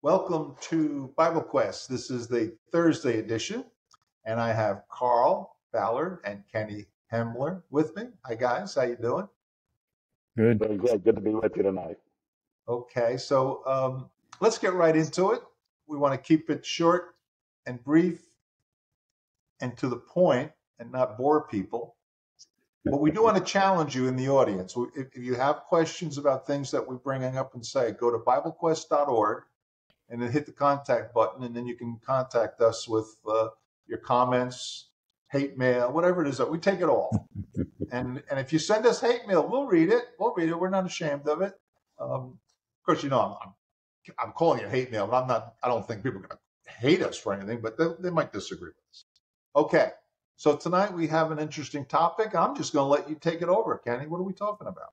Welcome to Bible Quest. This is the Thursday edition, and I have Carl Ballard and Kenny Hemler with me. Hi guys, how you doing? Good. Very good. Good to be with you tonight. Okay, so um, let's get right into it. We want to keep it short and brief and to the point and not bore people. But we do want to challenge you in the audience. If, if you have questions about things that we're bringing up and say, go to BibleQuest.org and then hit the contact button, and then you can contact us with uh, your comments, hate mail, whatever it is. That we take it all. and and if you send us hate mail, we'll read it. We'll read it. We're not ashamed of it. Um, of course, you know I'm, I'm I'm calling it hate mail, but I'm not. I don't think people are going to hate us for anything, but they, they might disagree with us. Okay, so tonight we have an interesting topic. I'm just going to let you take it over, Kenny. What are we talking about?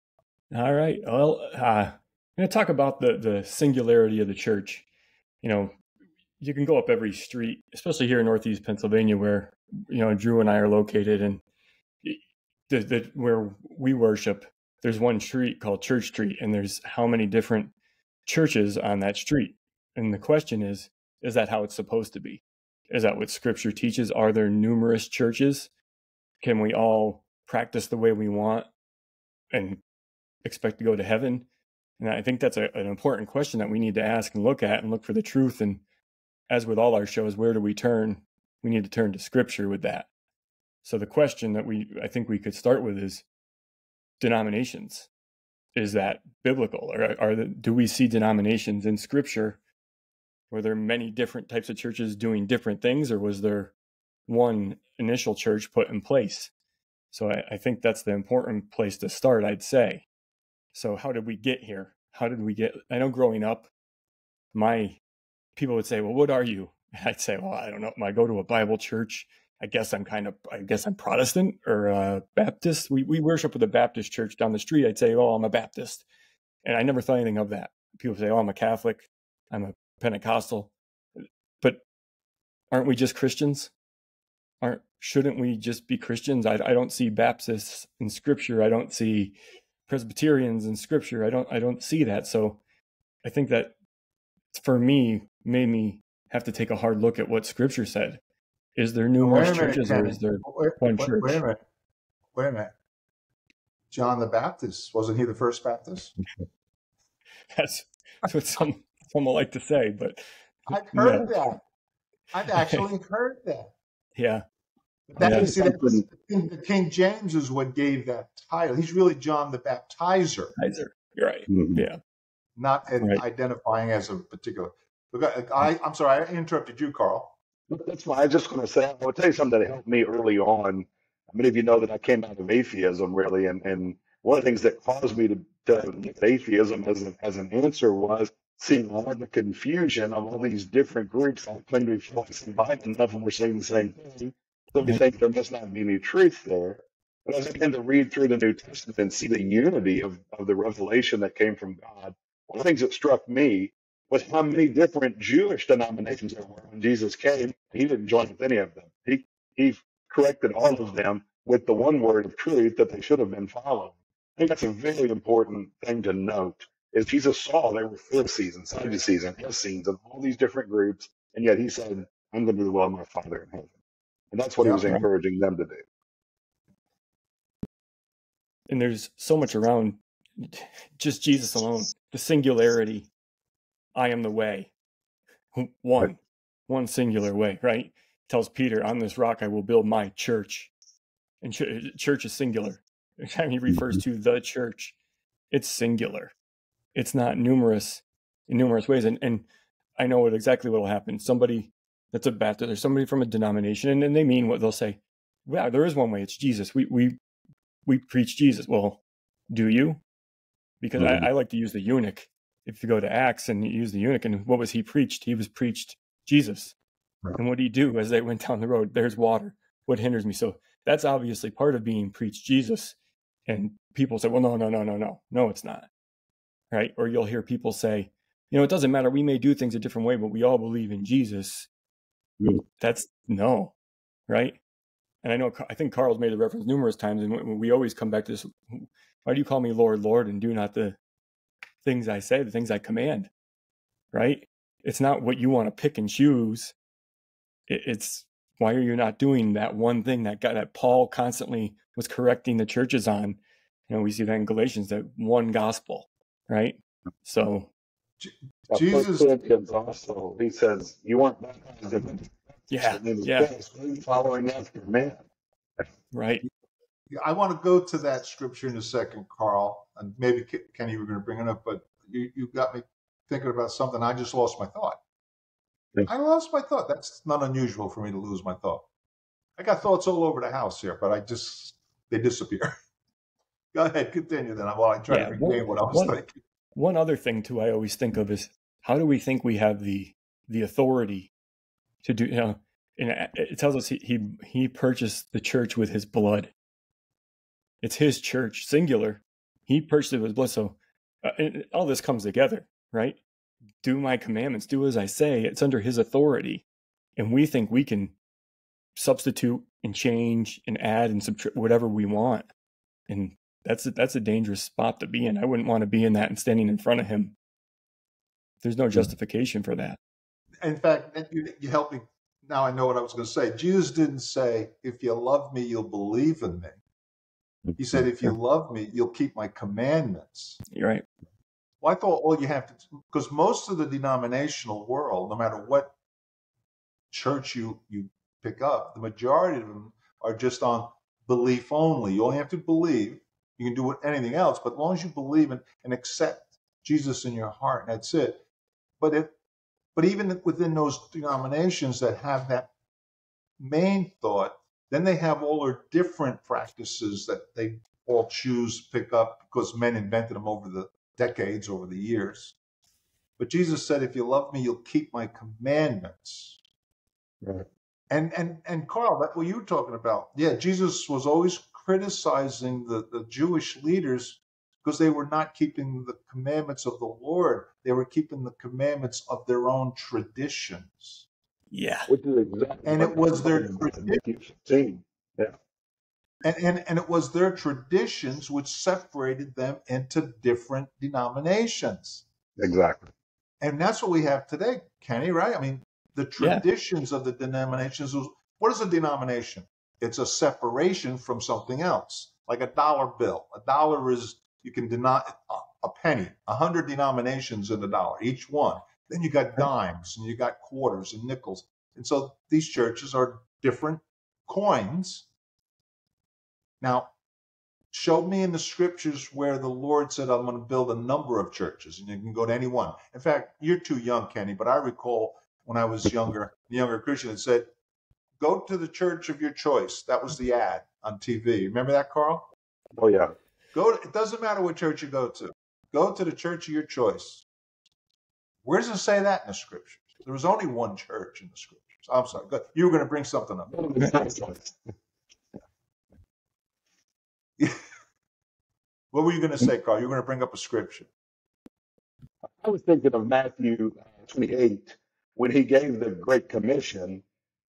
All right. Well, uh, I'm going to talk about the the singularity of the church. You know, you can go up every street, especially here in Northeast Pennsylvania, where you know Drew and I are located, and the, the where we worship. There's one street called Church Street, and there's how many different churches on that street. And the question is, is that how it's supposed to be? Is that what scripture teaches? Are there numerous churches? Can we all practice the way we want and expect to go to heaven? And I think that's a, an important question that we need to ask and look at and look for the truth. And as with all our shows, where do we turn? We need to turn to scripture with that. So the question that we I think we could start with is denominations. Is that biblical, or uh, are the, do we see denominations in Scripture? Were there many different types of churches doing different things, or was there one initial church put in place? So I, I think that's the important place to start. I'd say. So how did we get here? How did we get? I know growing up, my people would say, "Well, what are you?" And I'd say, "Well, I don't know. I go to a Bible church." I guess I'm kind of, I guess I'm Protestant or uh, Baptist. We, we worship with a Baptist church down the street. I'd say, oh, I'm a Baptist. And I never thought anything of that. People say, oh, I'm a Catholic. I'm a Pentecostal. But aren't we just Christians? Aren't, shouldn't we just be Christians? I, I don't see Baptists in scripture. I don't see Presbyterians in scripture. I don't, I don't see that. So I think that for me made me have to take a hard look at what scripture said is there numerous minute, churches or is there wait, one wait, church? Wait a minute. Wait a minute. John the Baptist, wasn't he the first Baptist? that's, that's what some some like to say, but I've heard that. I've actually heard that. Yeah. That, yeah. See, that the, King, the King James is what gave that title. He's really John the Baptizer. Baptizer. You're right. Mm-hmm. Yeah. Not right. identifying as a particular. I, I'm sorry, I interrupted you, Carl. That's why I was just going to say, I'll tell you something that helped me early on. Many of you know that I came out of atheism, really, and, and one of the things that caused me to, to atheism as an, as an answer was seeing all the confusion of all these different groups that claim to be false and Bible, enough of them were saying the same thing. We think there must not be any truth there. But as I began to read through the New Testament and see the unity of, of the revelation that came from God, one of the things that struck me was how many different Jewish denominations there were when Jesus came. He didn't join with any of them. He he corrected all of them with the one word of truth that they should have been following. I think that's a very important thing to note. Is Jesus saw there were Pharisees and Sadducees and Essenes and all these different groups, and yet he said, "I'm going to do the will of my Father in heaven," and that's what yeah. he was encouraging them to do. And there's so much around just Jesus alone, the singularity I am the way. One, right. one singular way, right? Tells Peter, on this rock I will build my church. And ch- church is singular. Anytime he refers mm-hmm. to the church, it's singular. It's not numerous in numerous ways. And, and I know what exactly what will happen. Somebody that's a Baptist or somebody from a denomination, and, and they mean what they'll say. Well, there is one way. It's Jesus. We we we preach Jesus. Well, do you? Because mm-hmm. I, I, like to use the eunuch if you go to Acts and you use the eunuch, and what was he preached? He was preached Jesus. Right. And what did he do as they went down the road? There's water. What hinders me? So that's obviously part of being preached Jesus. And people say, well, no, no, no, no, no. No, it's not. Right. Or you'll hear people say, you know, it doesn't matter. We may do things a different way, but we all believe in Jesus. Mm. That's no. Right. And I know, I think Carl's made the reference numerous times, and we always come back to this. Why do you call me Lord, Lord, and do not the things I say, the things I command, right? it's not what you want to pick and choose. It's why are you not doing that one thing that got that Paul constantly was correcting the churches on? You know, we see that in Galatians, that one gospel, right? So Jesus Corinthians also he says you weren't baptized in yeah, yeah. following after man. Right. I want to go to that scripture in a second, Carl, and maybe Kenny, you were going to bring it up, but you, you got me thinking about something. I just lost my thought. I lost my thought. That's not unusual for me to lose my thought. I got thoughts all over the house here, but I just they disappear. Go ahead, continue then while I try yeah, to regain what I was one, thinking. One other thing too, I always think of is how do we think we have the the authority to do? You know, and it tells us he he, he purchased the church with his blood. It's his church, singular. He purchased it with blood. So uh, all this comes together, right? Do my commandments, do as I say. It's under his authority. And we think we can substitute and change and add and subtract whatever we want. And that's a, that's a dangerous spot to be in. I wouldn't want to be in that and standing in front of him. There's no hmm. justification for that. In fact, you, you helped me. Now I know what I was going to say. Jesus didn't say, "If you love me, you'll believe in me." He said, "If you love me, you'll keep my commandments." You're right. Well, I thought all you have to, because most of the denominational world, no matter what church you you pick up, the majority of them are just on belief only. You only have to believe. You can do anything else, but as long as you believe in, and accept Jesus in your heart, that's it. But it, but even within those denominations that have that main thought, then they have all their different practices that they all choose to pick up because men invented them over the decades, over the years. But Jesus said, "If you love me, you'll keep my commandments." Right. And and and Carl, that what you were talking about, yeah, Jesus was always criticizing the, the Jewish leaders because they were not keeping the commandments of the Lord. They were keeping the commandments of their own traditions. Yeah. Which is exactly and it was their tradition. Yeah. And, and, and it was their traditions which separated them into different denominations. Exactly. And that's what we have today, Kenny, right? I mean, the traditions yeah. of the denominations. What is a denomination? It's a separation from something else, like a dollar bill. A dollar is, you can deny a penny, a hundred denominations in a dollar, each one. Then you got dimes and you got quarters and nickels. And so these churches are different coins. Now, show me in the scriptures where the Lord said, I'm going to build a number of churches, and you can go to any one. In fact, you're too young, Kenny, but I recall when I was younger, a younger Christian, it said, go to the church of your choice. That was the ad on TV. Remember that, Carl? Oh, yeah. Go. To, it doesn't matter what church you go to. Go to the church of your choice. Where does it say that in the scriptures? There was only one church in the scriptures. I'm sorry. Good. You were going to bring something up. what were you going to say, Carl? You were going to bring up a scripture. I was thinking of Matthew 28 when he gave the Great Commission.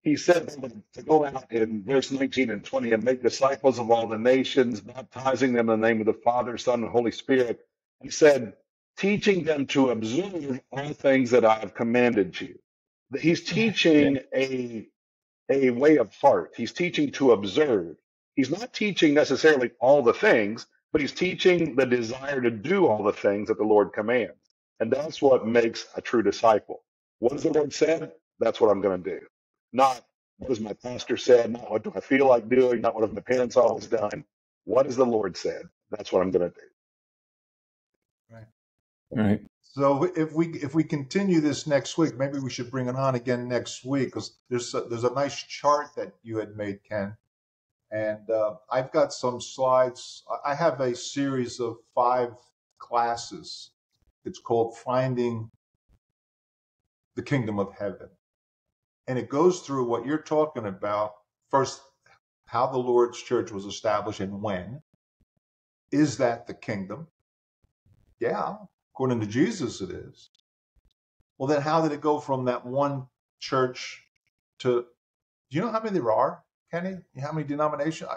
He said to go out in verse 19 and 20 and make disciples of all the nations, baptizing them in the name of the Father, Son, and Holy Spirit. He said, teaching them to observe all things that I have commanded you. He's teaching a, a way of heart. He's teaching to observe. He's not teaching necessarily all the things, but he's teaching the desire to do all the things that the Lord commands. And that's what makes a true disciple. What has the Lord said? That's what I'm going to do. Not what does my pastor said, not what do I feel like doing, not what have my parents always done. What has the Lord said? That's what I'm going to do. Right. So if we if we continue this next week, maybe we should bring it on again next week because there's a, there's a nice chart that you had made, Ken, and uh, I've got some slides. I have a series of five classes. It's called Finding the Kingdom of Heaven, and it goes through what you're talking about. First, how the Lord's church was established and when. Is that the kingdom? Yeah, According to Jesus, it is. Well, then how did it go from that one church to, do you know how many there are, Kenny? How many denominations?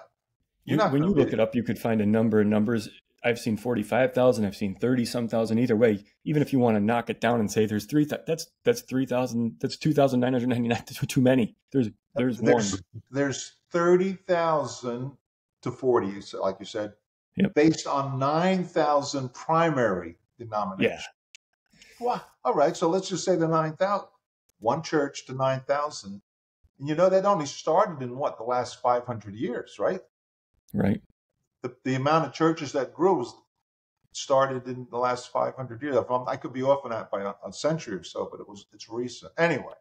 You, when you look it. it up, you could find a number of numbers. I've seen 45,000, I've seen 30 some thousand either way. Even if you want to knock it down and say there's 3 that's that's 3,000 that's 2,999 too many. There's there's, there's one. There's 30,000 to 40 like you said. Yep. Based on 9,000 primary denominations. Yeah. Well, all right, so let's just say the 9,000 one church to 9,000. And you know that only started in what the last 500 years, right? Right the, the amount of churches that grew started in the last 500 years. i could be off on that by a, a, century or so, but it was it's recent. Anyway,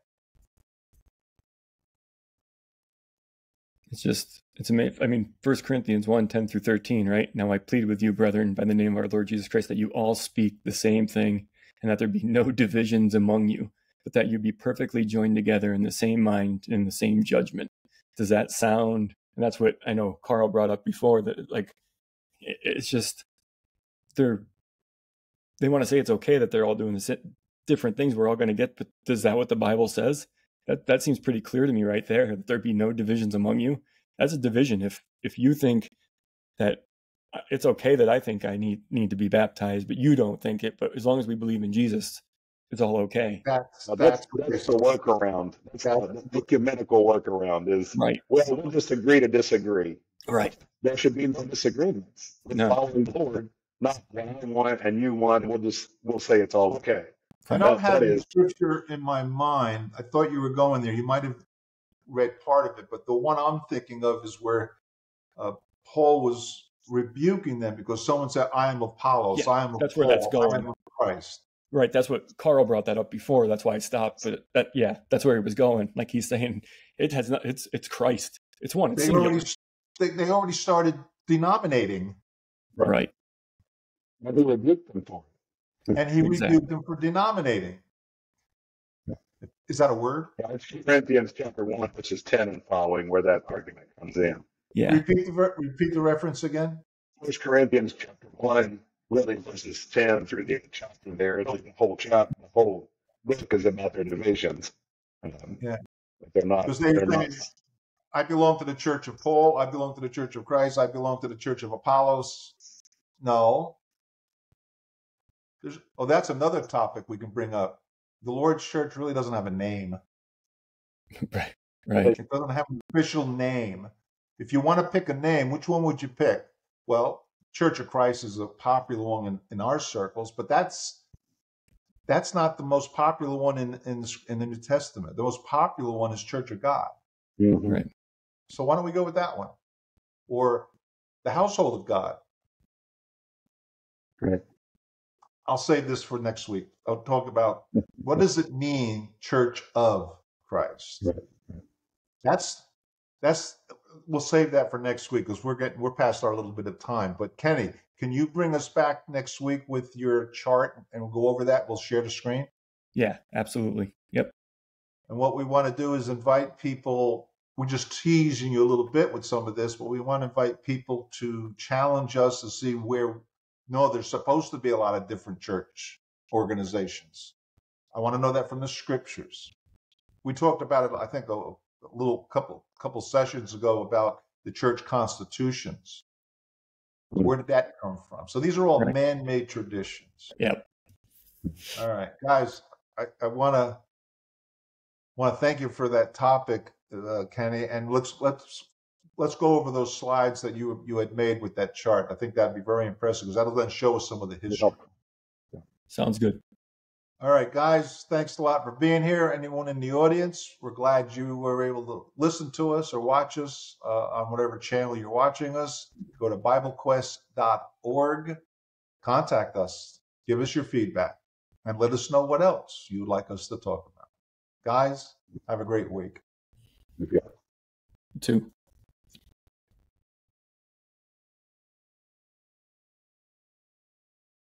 it's just it's amazing. I mean, First Corinthians 1, 10 through 13, right? Now I plead with you, brethren, by the name of our Lord Jesus Christ, that you all speak the same thing, and that there be no divisions among you, but that you be perfectly joined together in the same mind and the same judgment. Does that sound and that's what I know Carl brought up before that like it's just they're they want to say it's okay that they're all doing different things we're all going to get but is that what the bible says? That that seems pretty clear to me right there that there be no divisions among you. That's a division. If if you think that uh, it's okay that i think i need need to be baptized but you don't think it but as long as we believe in jesus it's all okay. That's that's, that's, that's the workaround. That's the, the ecumenical workaround is right. Well, we'll just agree to disagree. Right. There should be no disagreements. We're no. following the Lord, not I want and you want. We'll just we'll say it's all okay. I don't have the scripture in my mind. I thought you were going there. You might have read part of it, but the one I'm thinking of is where uh, Paul was rebuking them because someone said, "I am Apollos, yeah, I am of that's Paul, where that's going. I am of Christ." Right. That's what Carl brought that up before. That's why I stopped. But that, yeah, that's where he was going. Like he's saying, it has not. It's it's Christ. It's one. It's they already they, they already started denominating. Right. right. And he rebuked them for it. And he exactly. rebuked them for denominating. Is that a word? Yeah, it's Corinthians chapter one, which is ten and following, where that argument comes in. Yeah. Repeat the repeat the reference again. First Corinthians chapter one, really verses 10 through the chapter there. It's like the whole chapter, the whole book is about their divisions. Um, yeah. They're not. They, they're not. I belong to the Church of Paul. I belong to the Church of Christ. I belong to the Church of Apollos. No. There's, oh, that's another topic we can bring up. The Lord's Church really doesn't have a name. right. Right. It doesn't have an official name. If you want to pick a name, which one would you pick? Well, Church of Christ is a popular one in, in our circles, but that's that's not the most popular one in, in in the New Testament. The most popular one is Church of God. Mm-hmm. Right. So why don't we go with that one, or the Household of God? Right. I'll save this for next week. I'll talk about what does it mean, Church of Christ. Right. That's that's we'll save that for next week because we're getting we're past our little bit of time. But Kenny, can you bring us back next week with your chart and we'll go over that? We'll share the screen. Yeah, absolutely. Yep. And what we want to do is invite people. We're just teasing you a little bit with some of this, but we want to invite people to challenge us to see where. No, there's supposed to be a lot of different church organizations. I want to know that from the scriptures. We talked about it, I think, a, little couple couple sessions ago about the church constitutions. Where did that come from? So these are all man-made traditions. Yep. All right, guys, I want to want to thank you for that topic, uh, Kenny, and let's let's let's go over those slides that you you had made with that chart. I think that'd be very impressive because that'll then show us some of the history. Sounds good. All right, guys, thanks a lot for being here. Anyone in the audience, we're glad you were able to listen to us or watch us uh, on whatever channel you're watching us. Go to BibleQuest.org, contact us, give us your feedback, and let us know what else you'd like us to talk about. Guys, have a great week. Too.